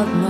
about no